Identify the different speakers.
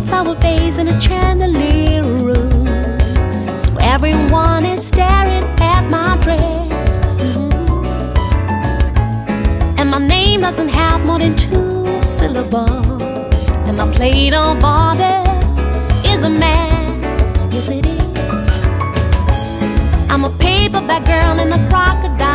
Speaker 1: flower vase in a chandelier room. So everyone is staring at my dress. And my name doesn't have more than two syllables. And my plate of order is a mess. Yes, it is. I'm a paperback girl in a crocodile